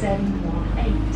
718